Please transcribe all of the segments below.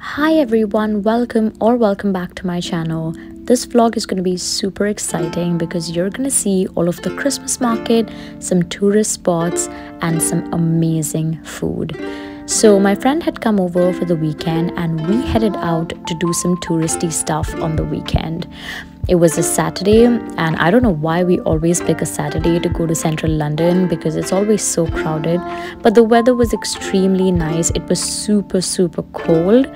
Hi everyone, welcome or welcome back to my channel. This vlog is going to be super exciting because you're going to see all of the Christmas market, some tourist spots and some amazing food. So my friend had come over for the weekend and we headed out to do some touristy stuff on the weekend. It was a Saturday, and I don't know why we always pick a Saturday to go to central London because it's always so crowded. But the weather was extremely nice, it was super, super cold.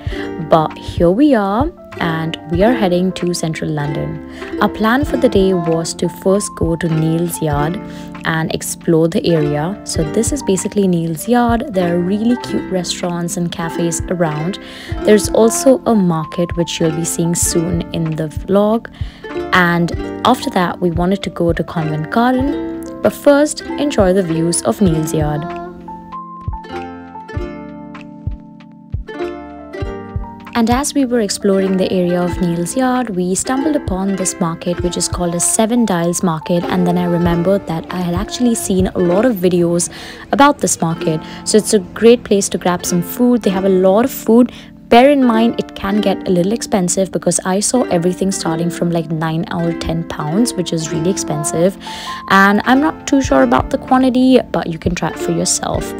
But here we are, and we are heading to central London. Our plan for the day was to first go to Neal's Yard and explore the area. So, this is basically Neal's Yard. There are really cute restaurants and cafes around. There's also a market which you'll be seeing soon in the vlog. And after that, we wanted to go to Covent Garden. But first, enjoy the views of Neal's Yard. And as we were exploring the area of Neal's Yard, we stumbled upon this market which is called a Seven Dials Market. And then I remembered that I had actually seen a lot of videos about this market. So it's a great place to grab some food. They have a lot of food. Bear in mind, it can get a little expensive because I saw everything starting from like 9 or 10 pounds, which is really expensive. And I'm not too sure about the quantity, but you can try it for yourself.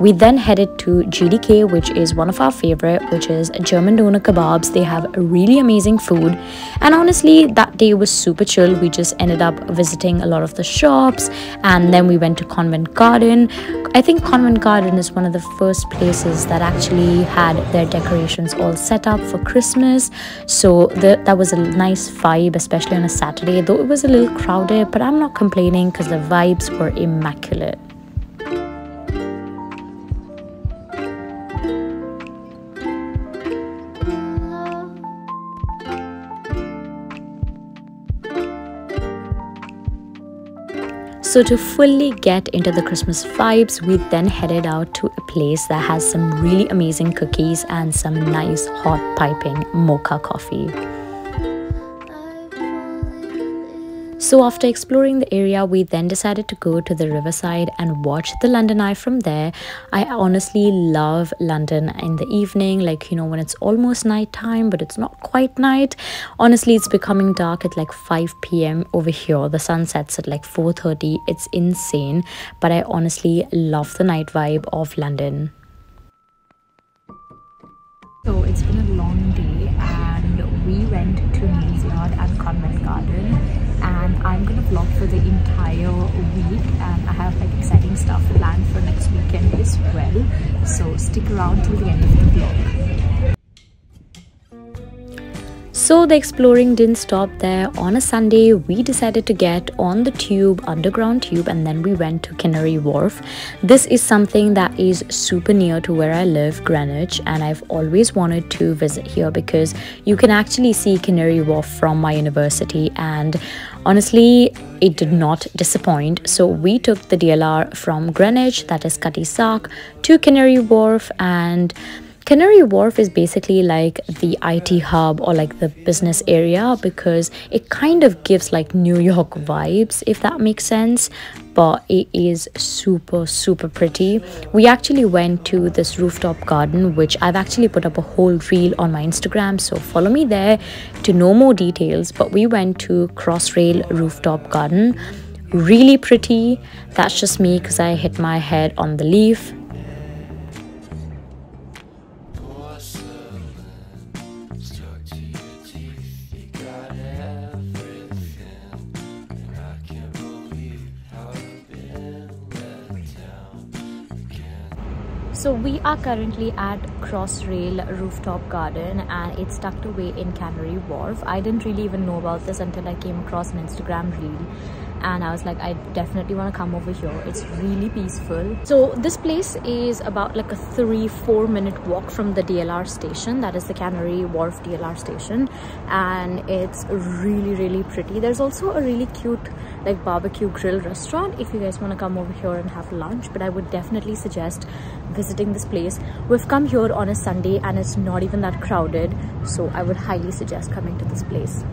We then headed to GDK, which is one of our favorite, which is German doner kebabs. They have really amazing food. And honestly, that day was super chill. We just ended up visiting a lot of the shops and then we went to Covent Garden. I think Covent Garden is one of the first places that actually had their decorations all set up for Christmas. So the, that was a nice vibe, especially on a Saturday, though it was a little crowded, but I'm not complaining because the vibes were immaculate. So, to fully get into the Christmas vibes, we then headed out to a place that has some really amazing cookies and some nice hot piping mocha coffee. So, after exploring the area, we then decided to go to the riverside and watch the London Eye from there. I honestly love London in the evening, like you know, when it's almost night time, but it's not quite night. Honestly, it's becoming dark at like 5 p.m. over here. The sun sets at like 4:30. It's insane, but I honestly love the night vibe of London. So it's been a long day and we went to Neal's Yard and Covent Garden vlog for the entire week and I have like exciting stuff planned for next weekend as well. So stick around till the end of the vlog so the exploring didn't stop there. On a Sunday, we decided to get on the tube, underground tube, and then we went to Canary Wharf. This is something that is super near to where I live, Greenwich, and I've always wanted to visit here because you can actually see Canary Wharf from my university and honestly it did not disappoint so we took the dlr from greenwich that is cutty sark to canary wharf and Canary Wharf is basically like the IT hub or like the business area because it kind of gives like New York vibes, if that makes sense. But it is super, super pretty. We actually went to this rooftop garden, which I've actually put up a whole reel on my Instagram. So follow me there to know more details. But we went to Crossrail Rooftop Garden. Really pretty. That's just me because I hit my head on the leaf So we are currently at Crossrail Rooftop Garden and it's tucked away in Canary Wharf. I didn't really even know about this until I came across an Instagram reel and I was like I definitely want to come over here. It's really peaceful. So this place is about like a three four minute walk from the DLR station. That is the Canary Wharf DLR station. And it's really really pretty. There's also a really cute like barbecue grill restaurant if you guys want to come over here and have lunch. But I would definitely suggest visiting this place. We've come here on a Sunday and it's not even that crowded. So I would highly suggest coming to this place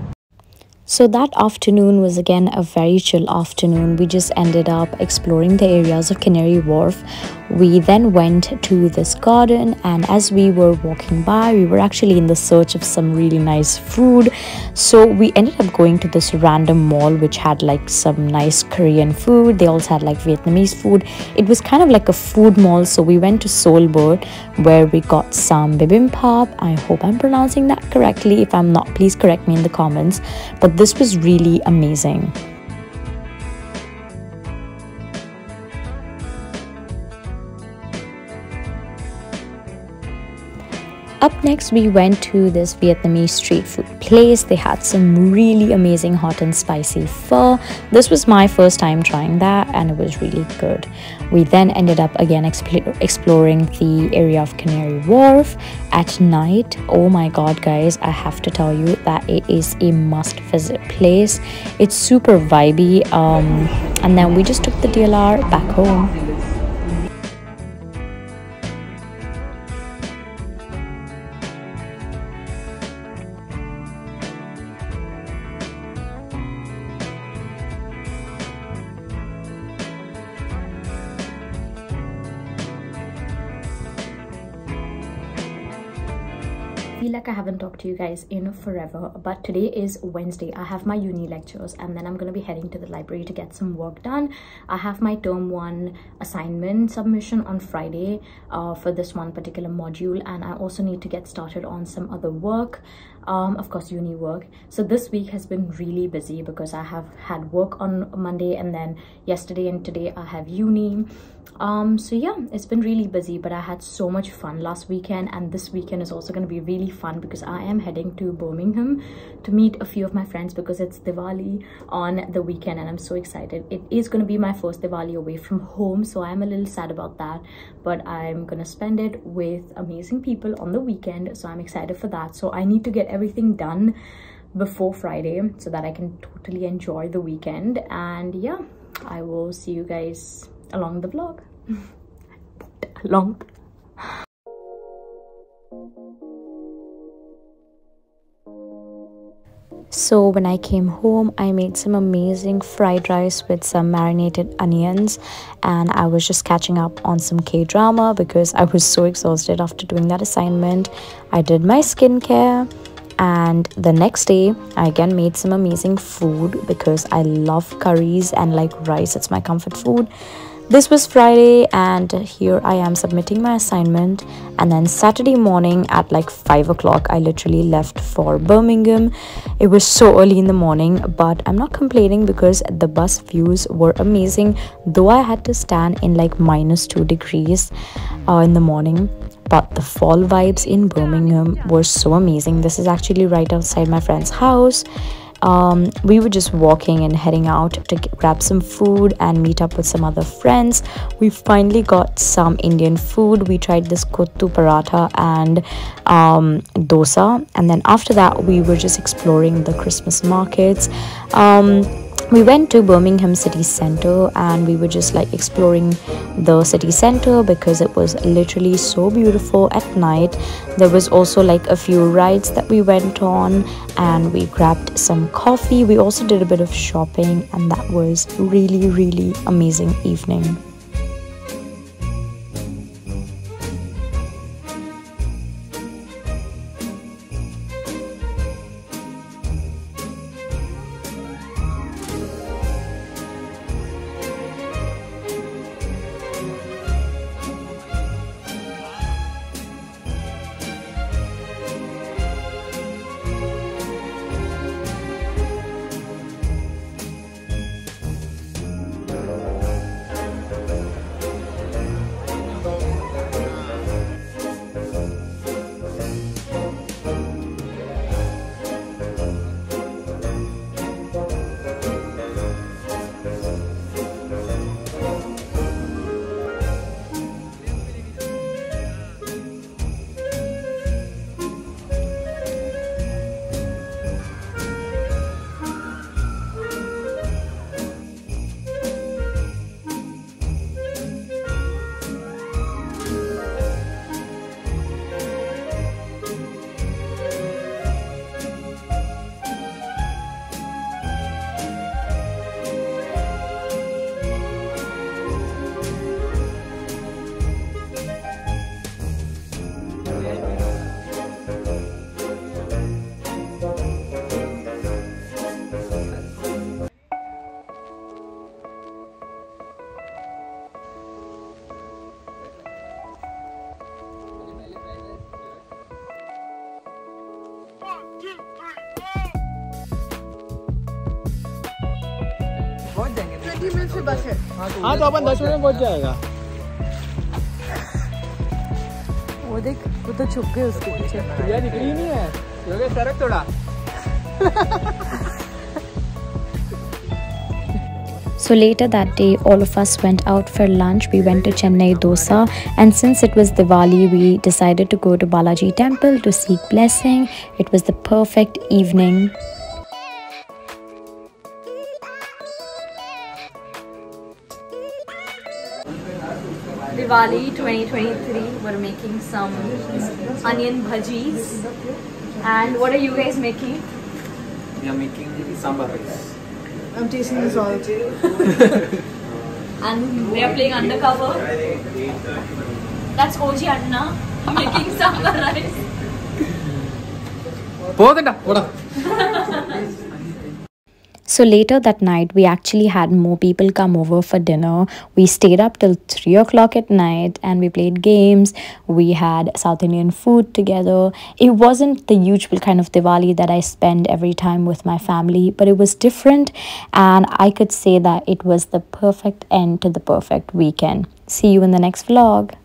so that afternoon was again a very chill afternoon. We just ended up exploring the areas of Canary Wharf. we then went to this garden and as we were walking by we were actually in the search of some really nice food so we ended up going to this random mall which had like some nice korean food. They also had like vietnamese food. It was kind of like a food mall so we went to Seoul Bird where we got some bibimbap. I hope i'm pronouncing that correctly. If i'm not please correct me in the comments. But this was really amazing Up next, we went to this Vietnamese street food place. They had some really amazing hot and spicy pho. This was my first time trying that, and it was really good. We then ended up again exploring the area of Canary Wharf at night. Oh my god, guys, I have to tell you that it is a must visit place. It's super vibey. Um, and then we just took the DLR back home. Feel like I haven't talked to you guys in forever but today is Wednesday. I have my uni lectures and then I'm gonna be heading to the library to get some work done. I have my term one assignment submission on Friday uh, for this one particular module and I also need to get started on some other work um, of course uni work. So this week has been really busy because I have had work on Monday and then yesterday and today I have uni. Um so yeah it's been really busy but i had so much fun last weekend and this weekend is also going to be really fun because i am heading to birmingham to meet a few of my friends because it's diwali on the weekend and i'm so excited. It is going to be my first diwali away from home so i'm a little sad about that but i'm gonna spend it with amazing people on the weekend so i'm excited for that. So i need to get everything done before friday so that i can totally enjoy the weekend. And yeah i will see you guys along the vlog. Long so when i came home i made some amazing fried rice with some marinated onions and i was just catching up on some k-drama because i was so exhausted after doing that assignment. I did my skincare and the next day i again made some amazing food because i love curries and like rice it's my comfort food this was Friday, and here I am submitting my assignment. And then Saturday morning at like 5 o'clock, I literally left for Birmingham. It was so early in the morning, but I'm not complaining because the bus views were amazing, though I had to stand in like minus 2 degrees uh, in the morning but the fall vibes in Birmingham were so amazing. This is actually right outside my friend's house um, we were just walking and heading out to get, grab some food and meet up with some other friends. We finally got some Indian food. We tried this kuttu paratha and um, dosa, and then after that, we were just exploring the Christmas markets. Um, we went to Birmingham city center and we were just like exploring the city center because it was literally so beautiful at night. There was also like a few rides that we went on and we grabbed some coffee. We also did a bit of shopping and that was really really amazing evening twenty minute से बस है हाँ तो अपन दस minute में पहुँच जाएगा वो देख वो तो छुप गए उसके पीछे यार निकली नहीं है योगेश सरक थोड़ा So later that day, all of us went out for lunch. We went to Chennai Dosa, and since it was Diwali, we decided to go to Balaji Temple to seek blessing. It was the perfect evening. Diwali 2023. We're making some onion bhajis. And what are you guys making? We are making sambar rice. I'm tasting this all. and we are playing undercover. That's Oji Anna making sambar rice. போகட்டா போடா So later that night, we actually had more people come over for dinner. We stayed up till 3 o'clock at night and we played games. We had South Indian food together. It wasn't the usual kind of Diwali that I spend every time with my family, but it was different. And I could say that it was the perfect end to the perfect weekend. See you in the next vlog.